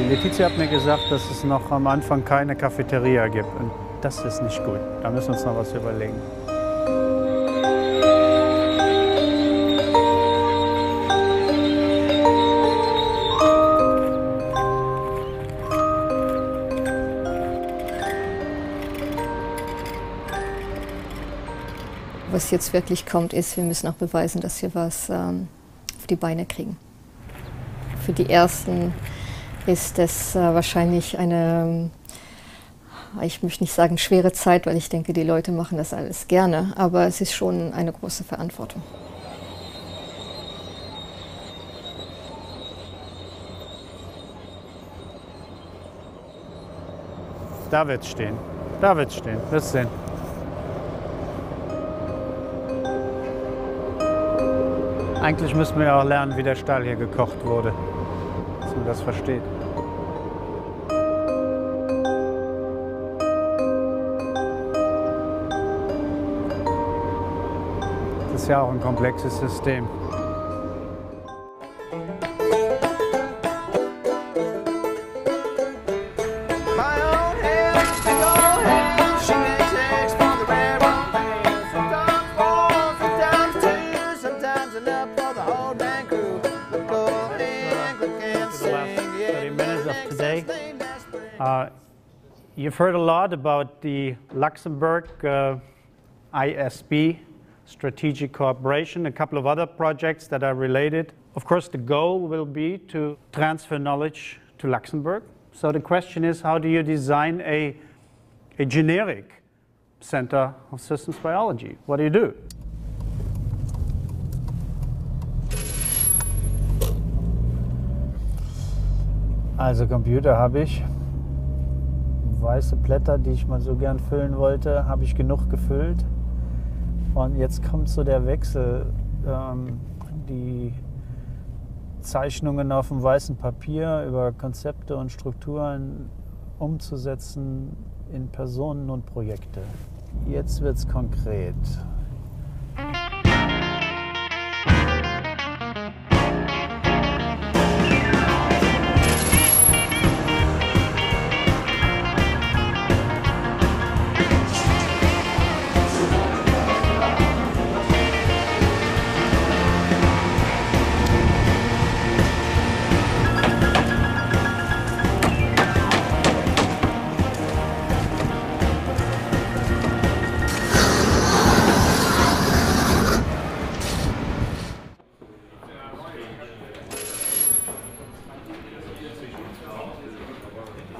Die Letizia hat mir gesagt, dass es noch am Anfang keine Cafeteria gibt. Und das ist nicht gut. Da müssen wir uns noch was überlegen. Was jetzt wirklich kommt, ist, wir müssen auch beweisen, dass wir was ähm, auf die Beine kriegen. Für die Ersten ist es äh, wahrscheinlich eine, äh, ich möchte nicht sagen schwere Zeit, weil ich denke, die Leute machen das alles gerne, aber es ist schon eine große Verantwortung. Da wird stehen. Da wird es stehen. Wirst sehen. Eigentlich müssen wir auch lernen, wie der Stahl hier gekocht wurde, dass man das versteht. Das ist ja auch ein komplexes System. Last 30 minutes of today. thing that's spring. Uh, you've heard a lot about the Luxembourg uh, ISB strategic cooperation, a couple of other projects that are related. Of course, the goal will be to transfer knowledge to Luxembourg. So the question is, how do you design a, a generic center of systems biology? What do you do? Also Computer habe ich. Weiße Blätter, die ich mal so gern füllen wollte, habe ich genug gefüllt. Und jetzt kommt so der Wechsel. Ähm, die Zeichnungen auf dem weißen Papier über Konzepte und Strukturen umzusetzen in Personen und Projekte. Jetzt wird es konkret.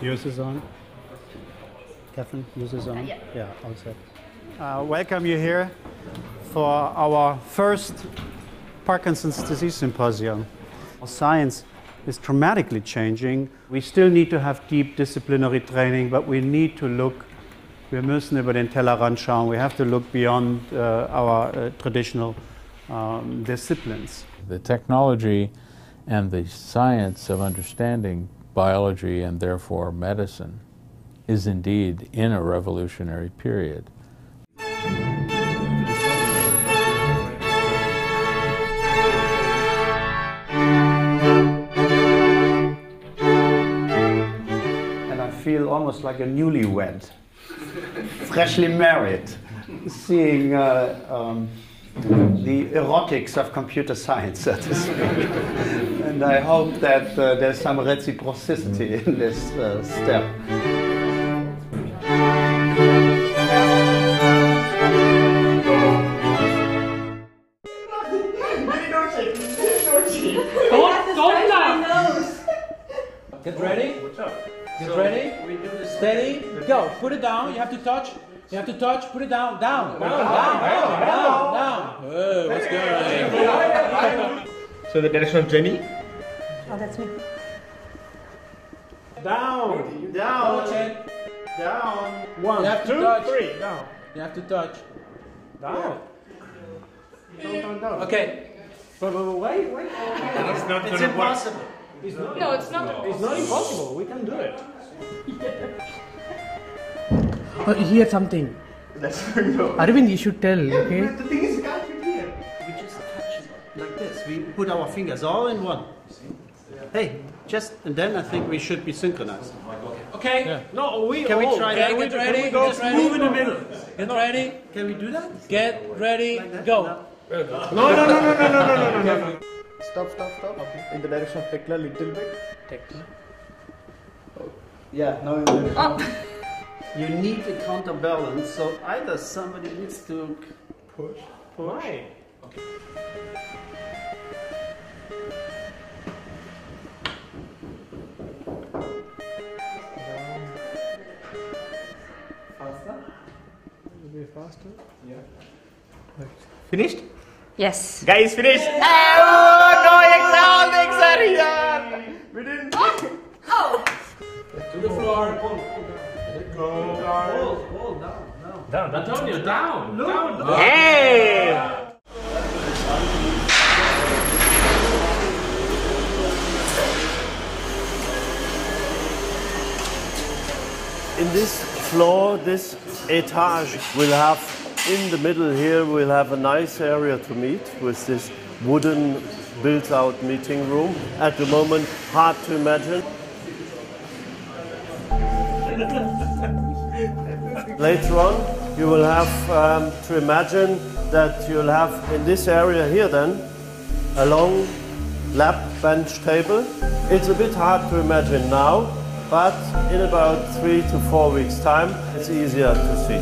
Yours is on. Catherine, yours is on. Yeah, all set. Uh, welcome you here for our first Parkinson's disease symposium. Science is dramatically changing. We still need to have deep disciplinary training, but we need to look. Wir müssen über den Tellerrand schauen. We have to look beyond uh, our uh, traditional um, disciplines. The technology and the science of understanding biology and therefore medicine is indeed in a revolutionary period. and I feel almost like a newlywed, freshly married, seeing uh, um, the erotics of computer science, so to speak. and I hope that uh, there's some reciprocity in this uh, step. Don't, don't laugh. Get ready. Get ready. Steady. Go. Put it down. You have to touch. You have to touch. Put it down. Down. Down. Down. Down. down. Hey, what's going? on? So the direction of Jenny. Oh, that's me. Down, down, Touch it. down. You One, have to two, touch. three, down, You have to touch. down. Down, down, down. Okay. But, but, but wait, wait. It's not It's impossible. No, it's not. It's not impossible. We can do it. Oh, hear something. Let's go. Arvind, you should tell, okay? The thing is, you can't fit here. We just touch it like this. We put our fingers all in one. Hey, just and then I think we should be synchronized. Okay. No, we Can we try Okay, that? get ready. we go Get ready. move in the middle. Get ready. Can we do that? Get ready. Go. No, no, no, no, no, no, no, no, no. Stop, stop, stop. Okay. In the direction of Tekla, little bit. Tekla. Yeah, now in the oh. direction. Oh. You need a counterbalance, so either somebody needs to Push. Why? Faster? Yeah. Finished? Yes. Guys, finished. Oh, no economics are. We didn't. Oh. oh. To the floor. Down, down. Antonio, down. Down. Hey! In this floor, this etage we'll have, in the middle here, we'll have a nice area to meet with this wooden built out meeting room. At the moment, hard to imagine. Later on, you will have um, to imagine that you'll have in this area here then, a long lab bench table. It's a bit hard to imagine now, but in about three to four weeks time, it's easier to see.